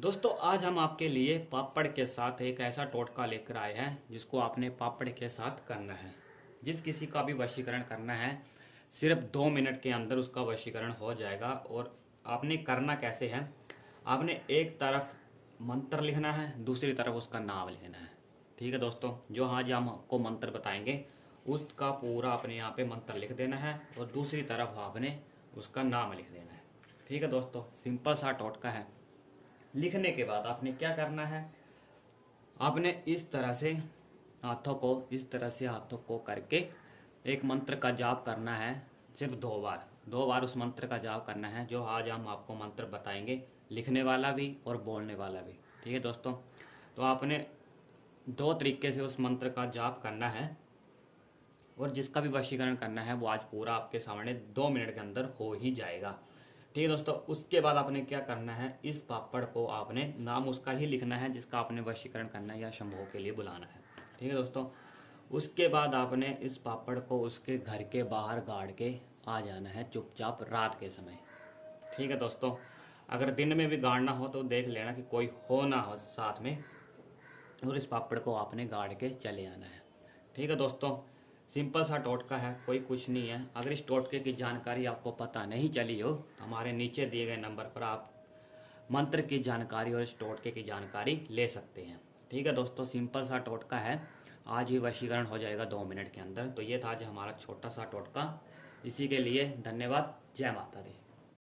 दोस्तों, आज हम आपके लिए पापड़ के साथ एक ऐसा टोटका लेकर आए हैं, जिसको आपने पापड़ के साथ करना है। जिस किसी का भी वशीकरण करना है, सिर्फ़ दो मिनट के अंदर उसका वशीकरण हो जाएगा। और आपने करना कैसे है? आपने एक तरफ़ मंत्र लिखना है, दूसरी तरफ़ उसका नाम लिखना है। ठीक है दोस्तों, जो आज हम आपको मंत्र बताएँगे, उसका पूरा अपने यहाँ पे मंत्र लिख देना है और दूसरी तरफ़ आपने उसका नाम लिख देना है। ठीक है दोस्तों, सिंपल सा टोटका है। लिखने के बाद आपने क्या करना है? आपने इस तरह से हाथों को, इस तरह से हाथों को करके एक मंत्र का जाप करना है, सिर्फ़ दो बार। दो बार उस मंत्र का जाप करना है, जो आज हम आपको मंत्र बताएँगे, लिखने वाला भी और बोलने वाला भी। ठीक है दोस्तों? तो आपने दो तरीके से उस मंत्र का जाप करना है, और जिसका भी वशीकरण करना है, वो आज पूरा आपके सामने दो मिनट के अंदर हो ही जाएगा। ठीक है दोस्तों, उसके बाद आपने क्या करना है? इस पापड़ को आपने नाम उसका ही लिखना है, जिसका आपने वशीकरण करना है या शंभो के लिए बुलाना है। ठीक है दोस्तों, उसके बाद आपने इस पापड़ को उसके घर के बाहर गाड़ के आ जाना है चुपचाप रात के समय। ठीक है दोस्तों, अगर दिन में भी गाड़ना हो तो देख लेना कि कोई हो ना हो साथ में, और इस पापड़ को आपने गाड़ के चले आना है। ठीक है दोस्तों सिंपल सा टोटका है, कोई कुछ नहीं है। अगर इस टोटके की जानकारी आपको पता नहीं चली हो तो हमारे नीचे दिए गए नंबर पर आप मंत्र की जानकारी और इस टोटके की जानकारी ले सकते हैं। ठीक है दोस्तों, सिंपल सा टोटका है। आज ही वशीकरण हो जाएगा दो मिनट के अंदर। तो ये था आज हमारा छोटा सा टोटका इसी के लिए धन्यवाद। जय माता दी।